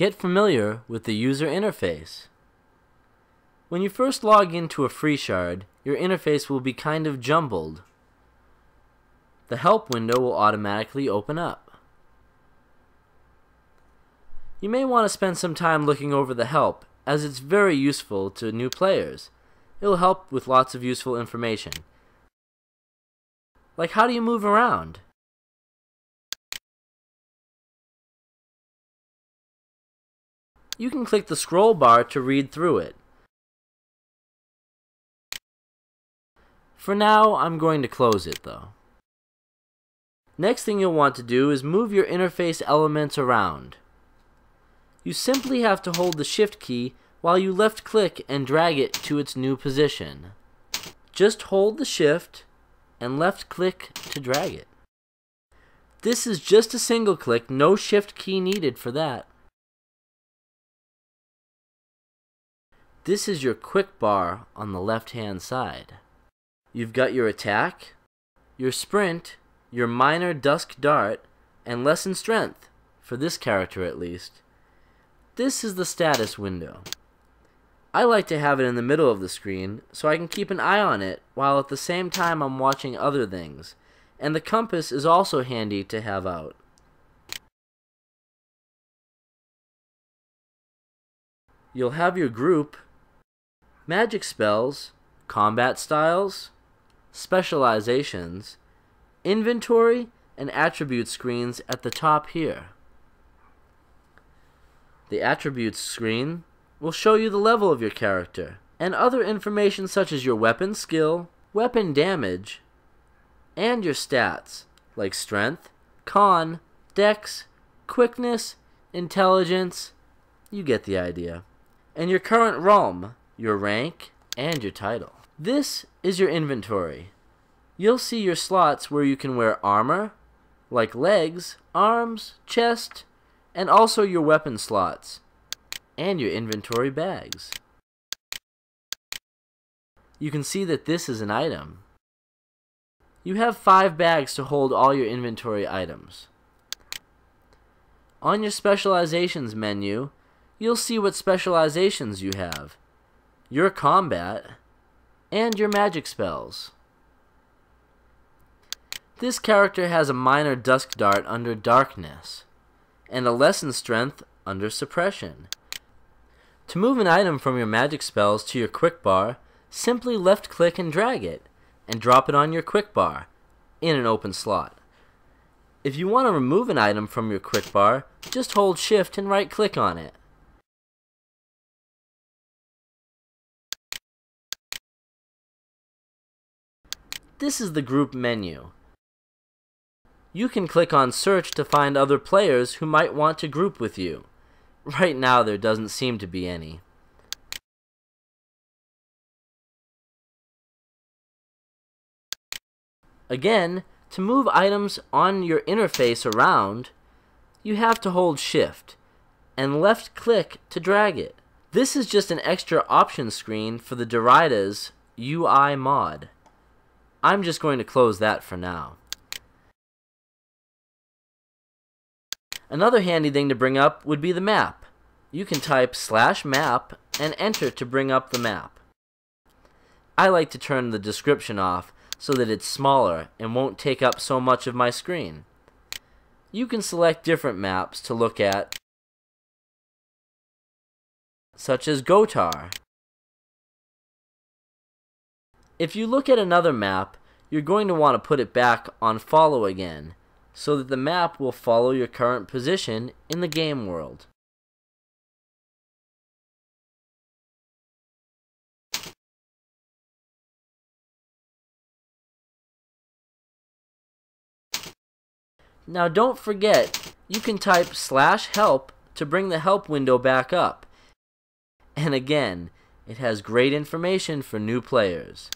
Get familiar with the user interface. When you first log into a FreeShard, your interface will be kind of jumbled. The help window will automatically open up. You may want to spend some time looking over the help, as it's very useful to new players. It will help with lots of useful information. Like how do you move around? You can click the scroll bar to read through it. For now, I'm going to close it though. Next thing you'll want to do is move your interface elements around. You simply have to hold the shift key while you left click and drag it to its new position. Just hold the shift and left click to drag it. This is just a single click, no shift key needed for that. This is your quick bar on the left hand side. You've got your attack, your sprint, your minor dusk dart, and lesson strength, for this character at least. This is the status window. I like to have it in the middle of the screen so I can keep an eye on it while at the same time I'm watching other things, and the compass is also handy to have out. You'll have your group magic spells, combat styles, specializations, inventory, and attribute screens at the top here. The attributes screen will show you the level of your character and other information such as your weapon skill, weapon damage, and your stats like strength, con, dex, quickness, intelligence, you get the idea. And your current realm your rank, and your title. This is your inventory. You'll see your slots where you can wear armor, like legs, arms, chest, and also your weapon slots, and your inventory bags. You can see that this is an item. You have five bags to hold all your inventory items. On your specializations menu, you'll see what specializations you have your combat, and your magic spells. This character has a minor dusk dart under darkness, and a lesson strength under suppression. To move an item from your magic spells to your quick bar, simply left click and drag it, and drop it on your quick bar, in an open slot. If you want to remove an item from your quick bar, just hold shift and right click on it. This is the group menu. You can click on search to find other players who might want to group with you. Right now there doesn't seem to be any. Again, to move items on your interface around, you have to hold shift and left click to drag it. This is just an extra option screen for the Dorida's UI mod. I'm just going to close that for now. Another handy thing to bring up would be the map. You can type slash map and enter to bring up the map. I like to turn the description off so that it's smaller and won't take up so much of my screen. You can select different maps to look at, such as Gotar. If you look at another map, you're going to want to put it back on follow again, so that the map will follow your current position in the game world. Now don't forget, you can type slash help to bring the help window back up. And again, it has great information for new players.